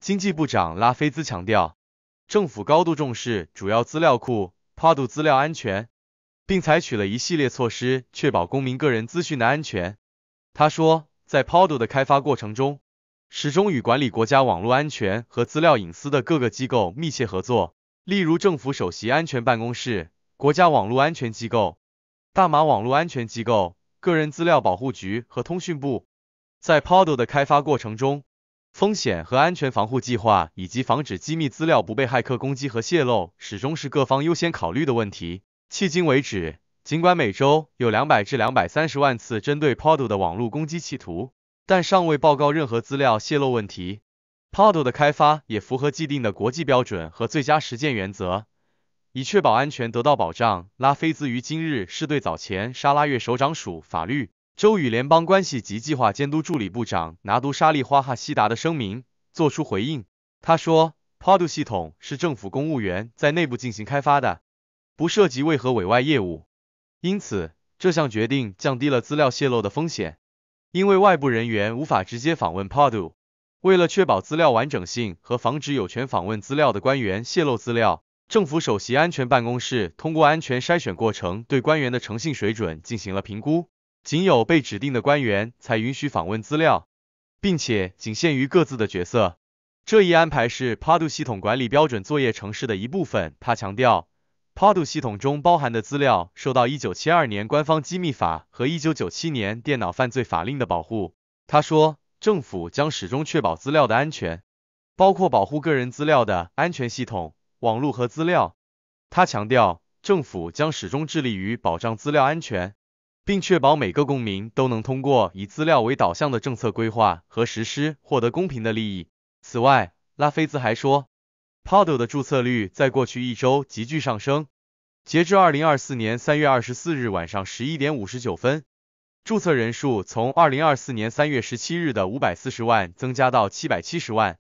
经济部长拉菲兹强调，政府高度重视主要资料库 PODU 资料安全，并采取了一系列措施确保公民个人资讯的安全。他说，在 PODU 的开发过程中，始终与管理国家网络安全和资料隐私的各个机构密切合作，例如政府首席安全办公室、国家网络安全机构、大马网络安全机构、个人资料保护局和通讯部。在 PODU 的开发过程中，风险和安全防护计划以及防止机密资料不被骇客攻击和泄露，始终是各方优先考虑的问题。迄今为止，尽管每周有两百至两百三十万次针对 Pod 的网络攻击企图，但尚未报告任何资料泄露问题。Pod 的开发也符合既定的国际标准和最佳实践原则，以确保安全得到保障。拉菲兹于今日是对早前沙拉越首长署法律、州与联邦关系及计划监督助理部长拿督沙利花哈希达的声明作出回应。他说，PODU 系统是政府公务员在内部进行开发的，不涉及为何委外业务。因此，这项决定降低了资料泄露的风险，因为外部人员无法直接访问 PODU。为了确保资料完整性和防止有权访问资料的官员泄露资料，政府首席安全办公室通过安全筛选过程对官员的诚信水准进行了评估。仅有被指定的官员才允许访问资料，并且仅限于各自的角色。这一安排是 PODU 系统管理标准作业程式的一部分。他强调。PODU 系统中包含的资料受到1972年官方机密法和1997年电脑犯罪法令的保护。他说，政府将始终确保资料的安全，包括保护个人资料的安全系统、网络和资料。他强调，政府将始终致力于保障资料安全，并确保每个公民都能通过以资料为导向的政策规划和实施获得公平的利益。此外，拉菲兹还说。，Podo 的注册率在过去一周急剧上升，截至二零二四年三月二十四日晚上十一点五十九分，注册人数从二零二四年三月十七日的五百四十万增加到七百七十万。